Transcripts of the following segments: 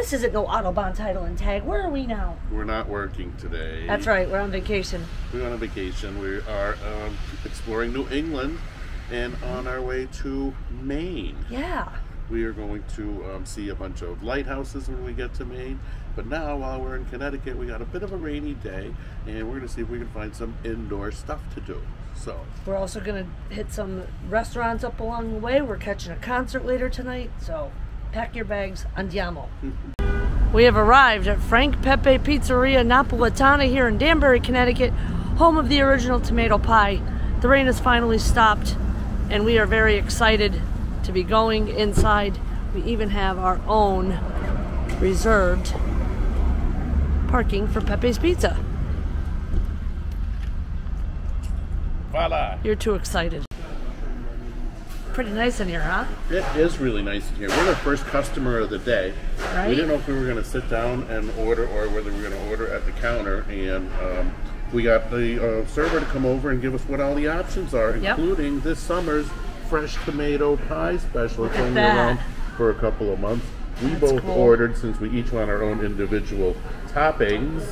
This isn't no Autobahn title and tag. Where are we now? We're not working today. That's right, we're on vacation. We're on a vacation. We are um, exploring New England and on our way to Maine. Yeah. We are going to um, see a bunch of lighthouses when we get to Maine. But now, while we're in Connecticut, we got a bit of a rainy day, and we're going to see if we can find some indoor stuff to do. So, We're also gonna hit some restaurants up along the way. We're catching a concert later tonight, so pack your bags. Andiamo. we have arrived at Frank Pepe Pizzeria Napolitana here in Danbury, Connecticut, home of the original tomato pie. The rain has finally stopped, and we are very excited to be going inside. We even have our own reserved parking for Pepe's Pizza. voila! You're too excited. Pretty nice in here, huh? It is really nice in here. We're the first customer of the day. Right. We didn't know if we were going to sit down and order or whether we were going to order at the counter. And um, we got the uh, server to come over and give us what all the options are, Yep. including this summer's fresh tomato pie special. It's only around for a couple of months. We That's both cool. ordered since we each want our own individual toppings.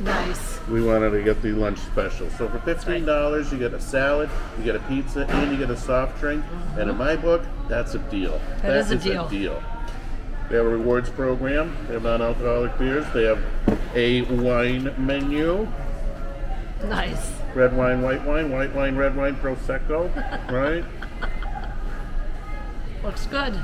Nice. We wanted to get the lunch special. So for fifteen dollars, you get a salad, you get a pizza, and you get a soft drink. And in my book, that's a deal. That is a is deal. deal. They have a rewards program. They have non-alcoholic beers. They have a wine menu: Nice. red wine, white wine, white wine, red wine, prosecco, right? Looks good.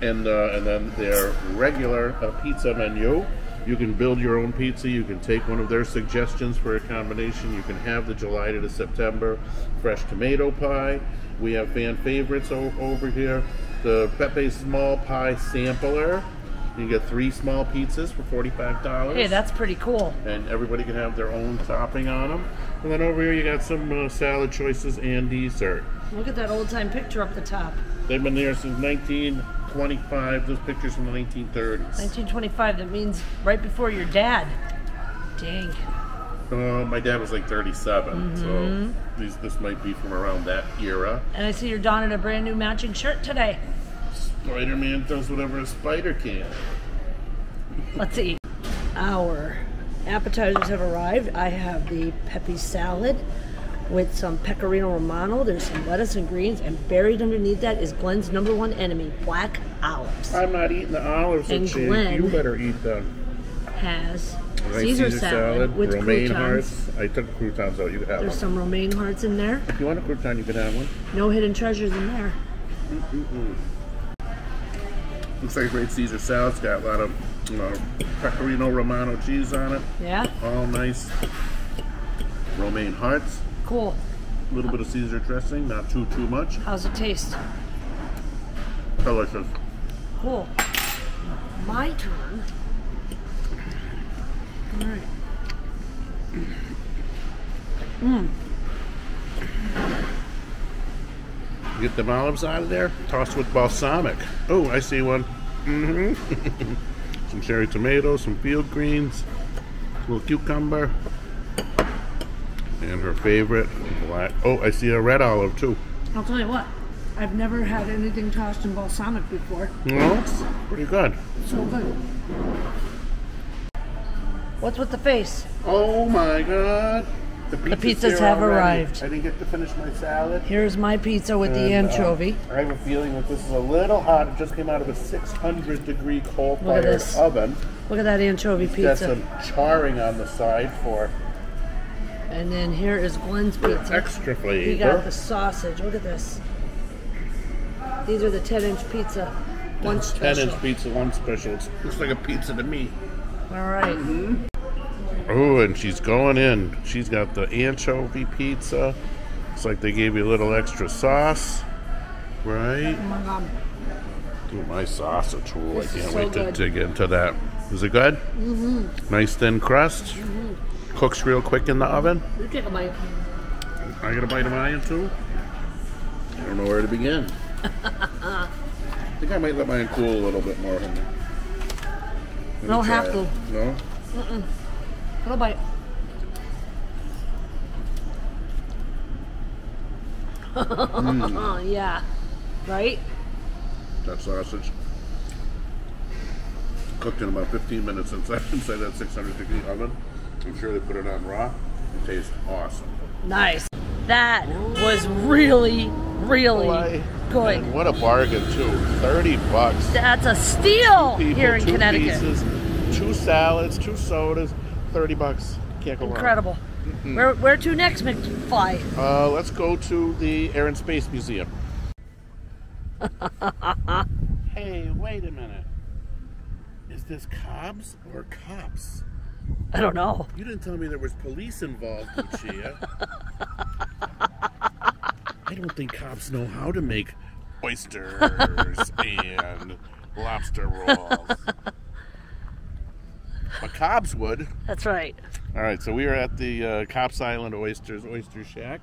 and uh, and then their regular uh, pizza menu. You can build your own pizza. You can take one of their suggestions for a combination. You can have the July to the September fresh tomato pie. We have fan favorites o- over here. The Pepe Small Pie Sampler. You get three small pizzas for forty-five dollars. Hey, that's pretty cool. and everybody can have their own topping on them. And then over here you got some uh, salad choices and dessert. Look at that old time picture up the top. They've been there since 1925. Those pictures from the 1930s. 1925. That means right before your dad. Dang. Uh, my dad was like 37, so these, this might be from around that era. And I see you're donning a brand new matching shirt today. Spider-Man does whatever a spider can. Let's eat. Our appetizers have arrived. I have the Pepe salad with some pecorino romano. There's some lettuce and greens, and buried underneath that is Glynn's number one enemy, black olives. I'm not eating the olives, And she, Glenn- you better eat them. Has Nice Caesar, salad, with romaine croutons. hearts. I took croutons out. You have There's some romaine hearts in there. If you want a crouton, you can have one. No hidden treasures in there. Looks like a great Caesar salad. It's got a lot of pecorino romano cheese on it. Yeah, All nice. Romaine hearts. Cool. A little bit of Caesar dressing, not too too much. How's it taste? Delicious. Cool. My turn. All right. Mmm. Get them olives out of there. Toss with balsamic. Oh, I see one. hmm some cherry tomatoes, some field greens, a little cucumber, and her favorite black. Oh, I see a red olive too. I'll tell you what. I've never had anything tossed in balsamic before. No, pretty good. So good. What's with the face? Oh my God! The, pizza's pizzas have already. arrived. I didn't get to finish my salad. Here's my pizza with the And, uh, anchovy. I have a feeling that this is a little hot. It just came out of a 600 degree coal fired oven. Look at that anchovy Got pizza. some charring on the side for And then here is Glynn's pizza. extra We got the sausage. Look at this. These are the 10 inch pizza. One 10 special. inch pizza, one special. Looks like a pizza to me. All right. Oh, and she's going in. She's got the anchovy pizza. It's like they gave you a little extra sauce, right? Oh my God. Ooh, my sausage. Ooh, I can't so wait good. to dig into that. Is it good? Mm-hmm. Nice thin crust. Cooks real quick in the oven. You take a bite. I get a bite of mine too. I don't know where to begin. I think I might let mine cool a little bit more. Let me Don't have it. to. No? Little bite. Mm. yeah. Right? That sausage. cooked in about 15 minutes inside, inside that 600 degree oven. I'm sure they put it on raw. It tastes awesome. Nice. That was really, really Boy. good. And what a bargain too. 30 bucks. That's a steal People, here in two Connecticut. pieces, two salads, two sodas, 30 bucks. Can't go wrong. Incredible. Where, where to next, McFly? Uh, let's go to the Air and Space Museum. hey, wait a minute. Is this cops or cops? I don't know. You didn't tell me there was police involved, Lucia. I don't think cops know how to make oysters and lobster rolls. But cops would. That's right. All right, so we are at the uh, Copps Island Oysters Oyster Shack,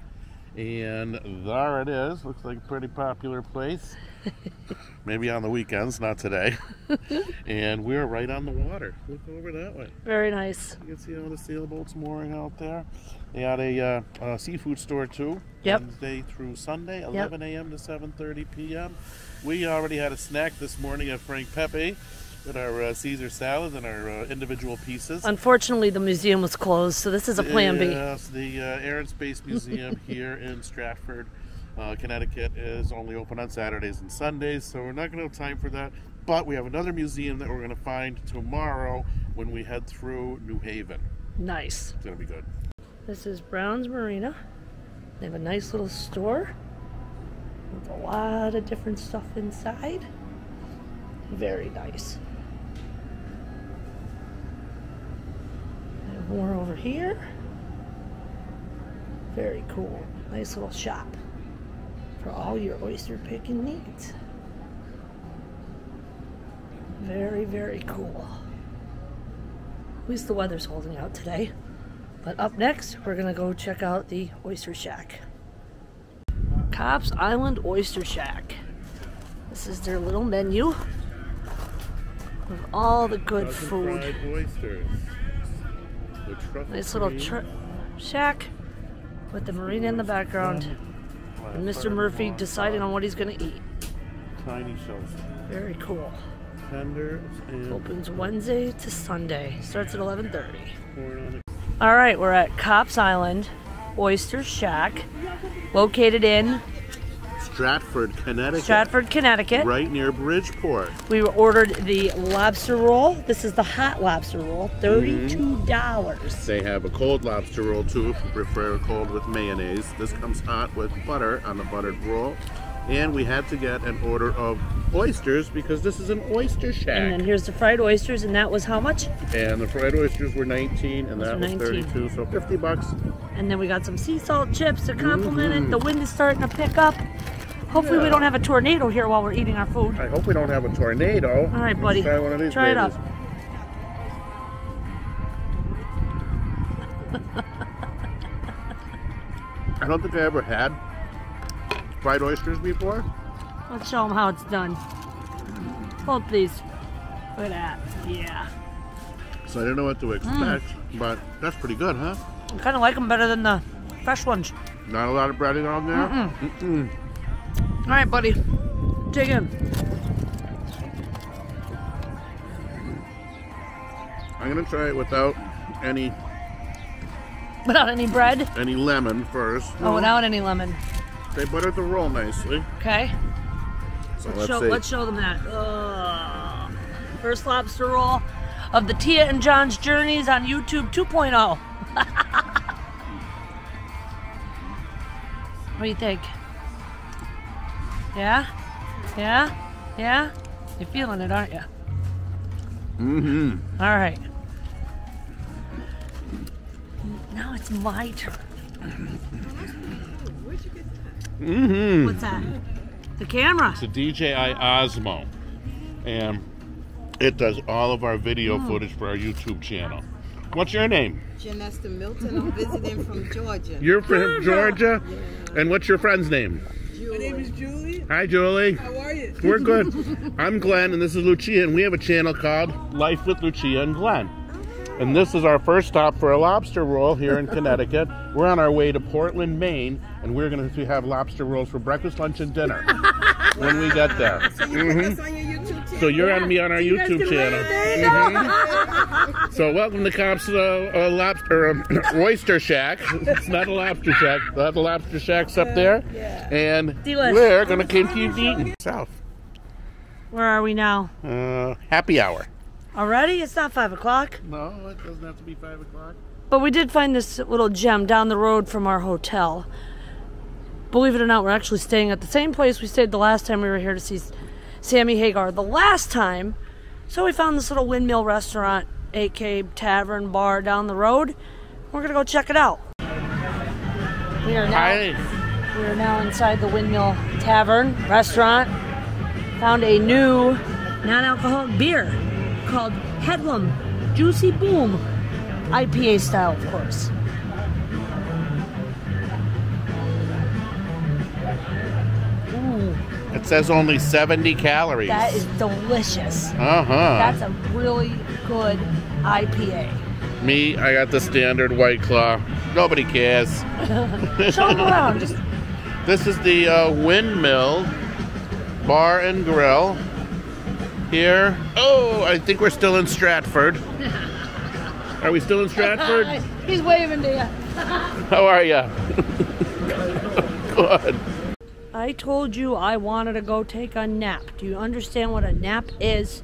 and there it is. Looks like a pretty popular place. Maybe on the weekends, not today. and we're right on the water. Look over that way. Very nice. You can see all the sailboats mooring out there. They had a, uh, a seafood store too. Yep. Wednesday through Sunday, 11 a.m. to 7:30 p.m. We already had a snack this morning at Frank Pepe with our uh, Caesar salad and our uh, individual pieces. Unfortunately, the museum was closed, so this is a plan B. Yes, the uh, Air and Space Museum here in Stratford, uh, Connecticut, is only open on Saturdays and Sundays, so we're not going to have time for that. But we have another museum that we're going to find tomorrow when we head through New Haven. Nice. It's going to be good. This is Brown's Marina. They have a nice little store with a lot of different stuff inside. Very nice. And more over here. Very cool. Nice little shop for all your oyster picking needs. Very, very cool. At least the weather's holding out today. But up next, we're gonna go check out the Oyster Shack. Copps Island Oyster Shack. This is their little menu with all the good Dozen food. fried oysters. Nice little shack with the marina in the background. And Mr. Murphy deciding on what he's gonna eat. Tiny shells. Very cool. Opens Wednesday to Sunday. Starts at 11:30. corn on the All right, we're at Copps Island Oyster Shack, located in Stratford, Connecticut. Stratford, Connecticut. Right near Bridgeport. We ordered the lobster roll. This is the hot lobster roll, thirty-two mm-hmm. dollars. They have a cold lobster roll too if you prefer cold with mayonnaise. This comes hot with butter on the buttered roll. And we had to get an order of oysters because this is an oyster shack. And then here's the fried oysters, and that was how much? And the fried oysters were 19 and Those that was 19. 32, so 50 bucks. And then we got some sea salt chips to complement it. The mm-hmm. wind is starting to pick up. Hopefully, we don't have a tornado here while we're eating our food. I hope we don't have a tornado. All right, Let's buddy. Try one of these Try it up. I don't think I ever had fried oysters before. Let's show them how it's done. Hold, please. Look at that. Yeah. So I didn't know what to expect, Mm. but that's pretty good, huh? I kind of like them better than the fresh ones. Not a lot of breading on there. Mm-mm. All right, buddy. Dig in. I'm gonna try it without any Without any bread. any lemon first. Oh, without any lemon. They buttered the roll nicely. Okay. So Let's let's show, let's show them that. Ugh. First lobster roll of the Tia and John's Journeys on YouTube 2.0. what do you think? Yeah? Yeah? Yeah? You're feeling it, aren't you? Mm-hmm. All right. Now it's my turn. Mm-hmm. What's that? The camera. It's a DJI Osmo, and it does all of our video Hmm. footage for our YouTube channel. What's your name? Janesta Milton. I'm visiting from Georgia. You're from Georgia, and what's your friend's name? Name is Julie. Hi, Julie. How are you? We're good. I'm Glynn, and this is Lucia, and we have a channel called Life with Lucia and Glynn. And this is our first stop for a lobster roll here in Connecticut. We're on our way to Portland, Maine, and we're going to have lobster rolls for breakfast, lunch, and dinner when we get there. So you put Mhm. Us on your YouTube So you're on me on our You YouTube channel. wave it. So welcome to Copps uh, uh, Lobster um, Oyster Shack. It's not a lobster shack. The other lobster shacks up there, yeah. and Delish. we're gonna continue eating south. Where are we now? Uh, happy hour. Already? It's not five o'clock. No, it doesn't have to be five o'clock. But we did find this little gem down the road from our hotel. Believe it or not, we're actually staying at the same place we stayed the last time we were here to see Sammy Hagar. The last time, so we found this little windmill restaurant, AK Tavern Bar down the road. We're gonna go check it out. We are now Hi. we are now inside the Windmill Tavern restaurant. Found a new non-alcoholic beer called Headlam Juicy Boom, IPA style, of course. Ooh, It says only 70 calories. that is delicious. Uh huh. That's a really good IPA. Me, I got the standard White Claw. Nobody cares. Show them around. Just This is the uh, Windmill Bar and Grill. Here. Oh, I think we're still in Stratford. Are we still in Stratford? He's waving to you. How are you? Good. I told you I wanted to go take a nap. Do you understand what a nap is?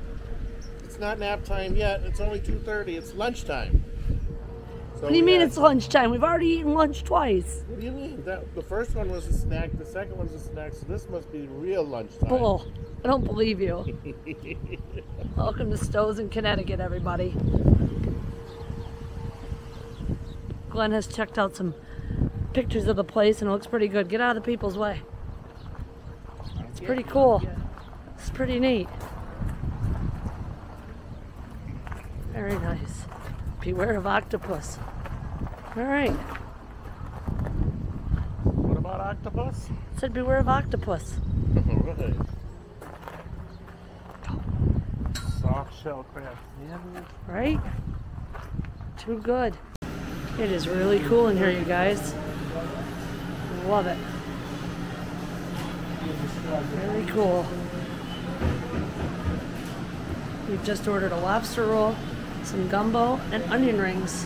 It's not nap time yet. It's only 2:30. It's lunchtime. So What do you mean it's lunchtime? We've already eaten lunch twice. What do you mean? That the first one was a snack. The second one's a snack. So this must be real lunchtime. Bull. I don't believe you. Welcome to Stowe's in Connecticut, everybody. Glynn has checked out some pictures of the place and it looks pretty good. Get out of the people's way. It's pretty cool. It's pretty neat. Very nice. Beware of octopus. All right. What about octopus? Said beware of octopus. Soft shell crab sandwich. right? Too good. It is really cool in here, you guys. Love it. Very cool. We've just ordered a lobster roll, some gumbo, and onion rings.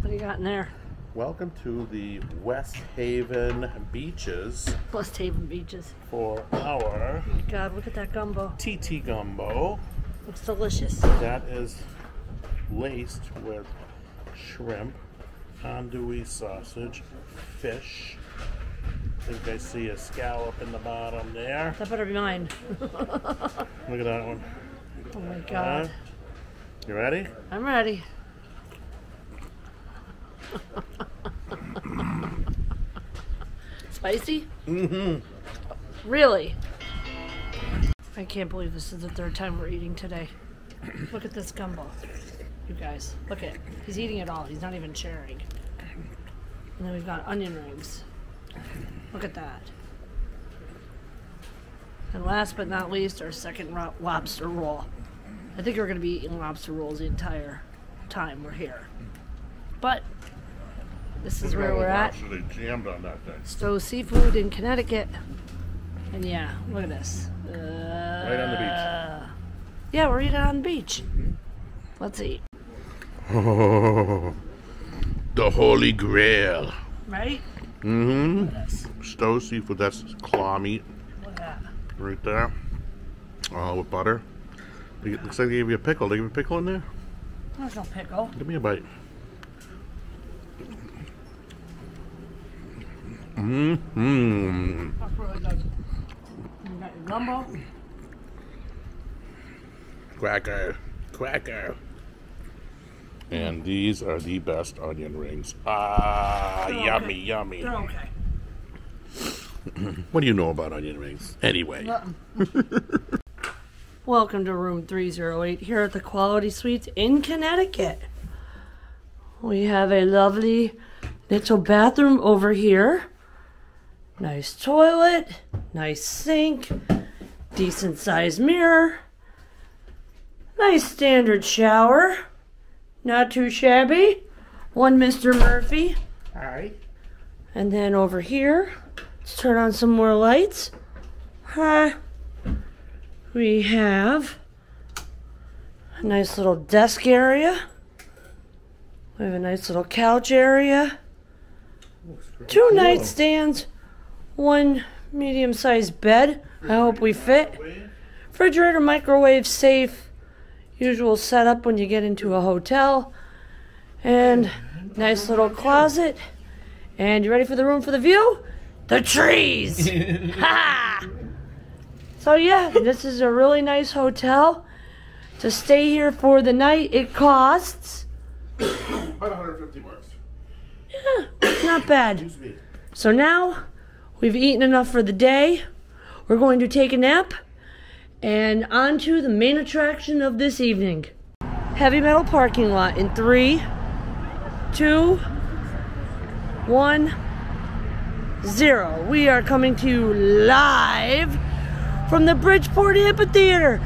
What do you got in there? Welcome to the West Haven beaches West Haven Beaches. for our Oh God, look at that gumbo. TT gumbo. Looks delicious. That is laced with shrimp, andouille sausage, fish. I think I see a scallop in the bottom there. That better be mine. Look at that one. Oh my Uh, God. you ready? I'm ready. Spicy? Mm-hmm. Really? I can't believe this is the third time we're eating today. Look at this gumbo. You guys, look at it. He's eating it all. He's not even sharing. And then we've got onion rings. Look at that. And last but not least, our second lobster roll. I think we're going to be eating lobster rolls the entire time we're here. But this is where we're at. They jammed on that thing. Stowe Seafood in Connecticut. And yeah, look at this. Uh, Right on the beach. Yeah, we're eating on the beach. Let's eat. Oh, the Holy Grail. Right? Mm-hmm. Stowe seafood. That's claw meat Look at that. right there. Oh, with butter. They- Looks like they gave you a pickle. They give you a pickle in there? There's no pickle. Give me a bite. Mmm. That's really good. You got your gumbo. Cracker. Cracker. And these are the best onion rings. Ah, They're yummy, okay. yummy. They're okay. What do you know about onion rings? Anyway. Welcome to room 308 here at the Quality Suites in Connecticut. We have a lovely little bathroom over here. Nice toilet, nice sink, decent sized mirror, nice standard shower, not too shabby. One Mr. Murphy. Alright. And then over here, let's turn on some more lights. Huh. We have a nice little desk area. We have a nice little couch area. Two nightstands, one medium sized bed. I hope we fit. Refrigerator, microwave, safe. Usual setup when you get into a hotel. And nice little closet. And you ready for the room for the view? The trees! ha! So yeah, this is a really nice hotel. To stay here for the night, it costs About 150 bucks. not bad. So now we've eaten enough for the day. We're going to take a nap and on to the main attraction of this evening. Heavy metal parking lot in three, two, one, zero. We are coming to you live from the Bridgeport Amphitheater,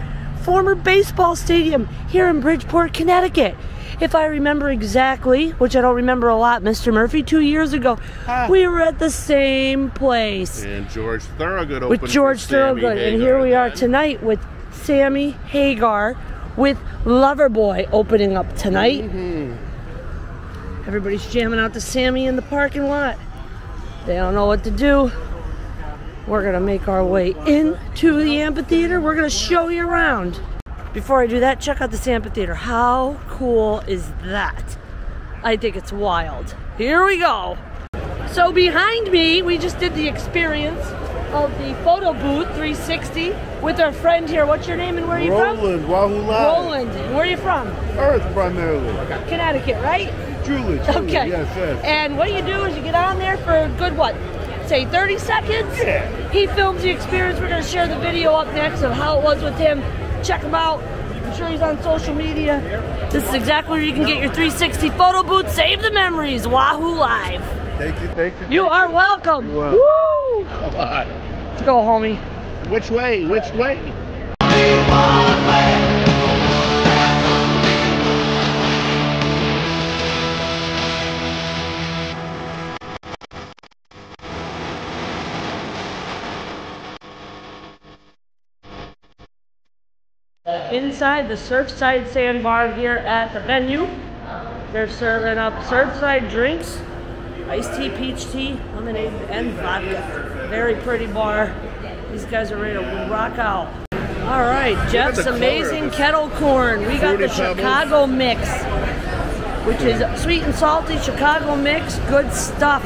former baseball stadium here in Bridgeport, Connecticut. If I remember exactly, which I don't remember a lot, Mr. Murphy, two years ago, we were at the same place And George Thorogood opened with George Thorogood. And here we are tonight with Sammy Hagar with Loverboy opening up tonight. Mm-hmm. Everybody's jamming out to Sammy in the parking lot. They don't know what to do. We're gonna make our way into the amphitheater. We're gonna show you around. Before I do that, check out this amphitheater. How cool is that? I think it's wild. Here we go. So behind me, we just did the experience of the photo booth 360 with our friend here. What's your name and where are you Roland, Wahoo from? Live. Roland. Where are you from? Earth primarily. Connecticut, right? Truly, truly. Okay. Yes, yes. And what you do is you get on there for a good what? Say 30 seconds? Yeah. He films the experience. We're going to share the video up next of how it was with him. Check him out. I'm sure he's on social media. This is exactly where you can get your 360 photo booth. Save the memories. Wahoo Live. Thank you, thank you. You are welcome. You're Woo! Come on. Let's go, homie. Which way? Which way? Inside the Surfside Sandbar here at the venue, they're serving up Surfside drinks, iced tea, peach tea, lemonade, and vodka. Very pretty bar. These guys are ready to rock out. All right, Jeff's amazing kettle corn. We got the Pebbles. Chicago mix, which is sweet and salty Chicago mix. Good stuff.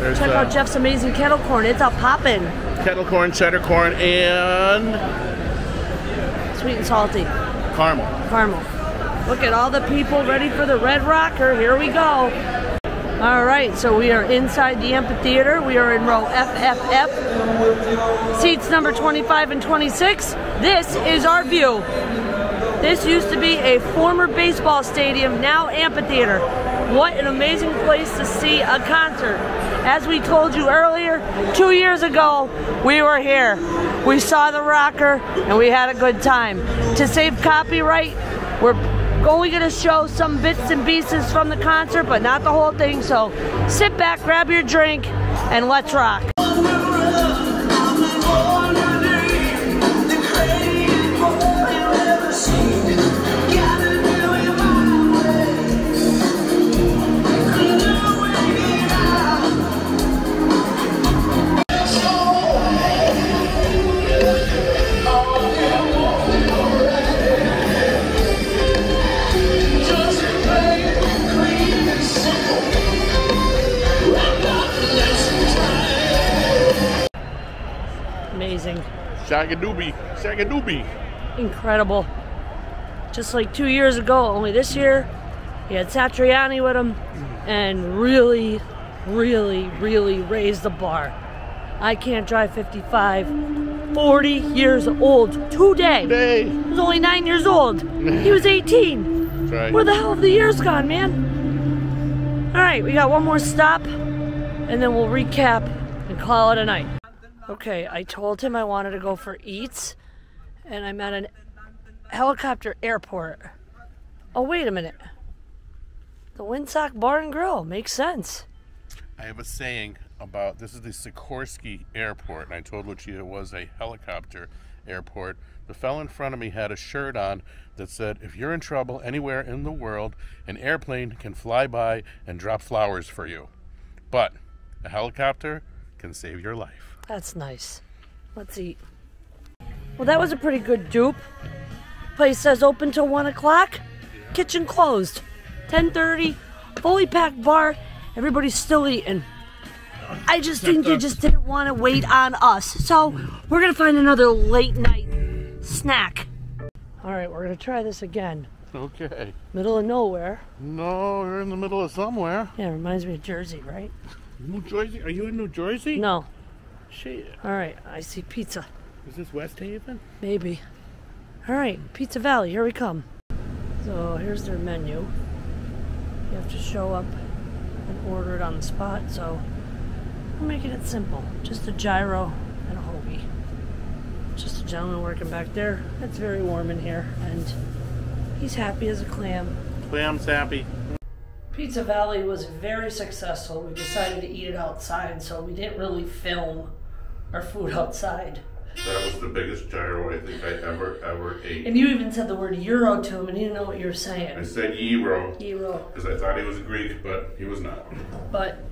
There's Check out Jeff's amazing kettle corn. It's a poppin'. kettle corn, cheddar corn, and Sweet and salty. caramel. Caramel. Look at all the people ready for the Red Rocker. Here we go. All right, so we are inside the amphitheater. We are in row FFF. Seats number 25 and 26. This is our view. This used to be a former baseball stadium, now amphitheater. What an amazing place to see a concert. As we told you earlier, two years ago, we were here. We saw the rocker and we had a good time. To save copyright, we're only going to show some bits and pieces from the concert, but not the whole thing. So sit back, grab your drink, and let's rock. Shagadoobie. Shagadoobie. incredible. Just like two years ago, only this year, he had Satriani with him and really, really, really raised the bar. I can't drive 55, 40 years old today. Hey. He was only nine years old. He was 18. That's right. Where the hell have the years gone, man? All right, we got one more stop, and then we'll recap and call it a night. Okay, I told him I wanted to go for eats, and I'm at an helicopter airport. Oh, wait a minute. The Windsock Bar and Grill makes sense. I have a saying about this is the Sikorsky Airport, and I told Lucia it was a helicopter airport. The fellow in front of me had a shirt on that said, If you're in trouble anywhere in the world, an airplane can fly by and drop flowers for you. But a helicopter can save your life. That's nice. Let's eat. Well, that was a pretty good dupe. Place says open till one o'clock. Kitchen closed. 10:30. Fully packed bar. Everybody's still eating. I just think they just didn't want to wait on us. So we're gonna find another late night snack. All right, we're gonna try this again. Okay. Middle of nowhere. No, you're in the middle of somewhere. Yeah, it reminds me of Jersey, right? New Jersey? Are you in New Jersey? No. Shit. All right, I see pizza. Is this West Haven? Maybe. All right, Pizza Valley, here we come. So here's their menu. You have to show up and order it on the spot. So we're making it simple. Just a gyro and a hoagie. Just a gentleman working back there. It's very warm in here, and he's happy as a clam. Clam's happy. Pizza Valley was very successful. We decided to eat it outside, so we didn't really film our food outside. That was the biggest gyro I think I ever, ever ate. And you even said the word Euro to him, and he didn't know what you were saying. I said Euro Euro. because I thought he was Greek, but he was not. But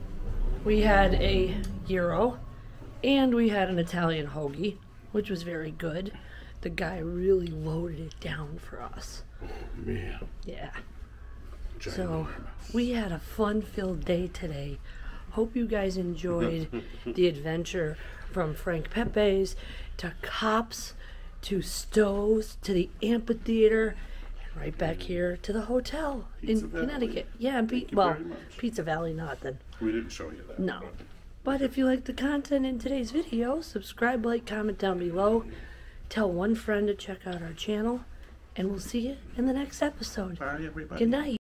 we had a Euro, and we had an Italian hoagie, which was very good. The guy really loaded it down for us. Man. Yeah. So we had a fun-filled day today. Hope you guys enjoyed the adventure from Frank Pepe's to Copps to Stowe's to the amphitheater and right back here to the hotel Pizza in Valley. Connecticut. Yeah, and Pe- Thank well. Pizza Valley not then. We didn't show you that. No. but- But if you like the content in today's video, subscribe, like, comment down below. Tell one friend to check out our channel, and we'll see you in the next episode. Bye, everybody. Good night.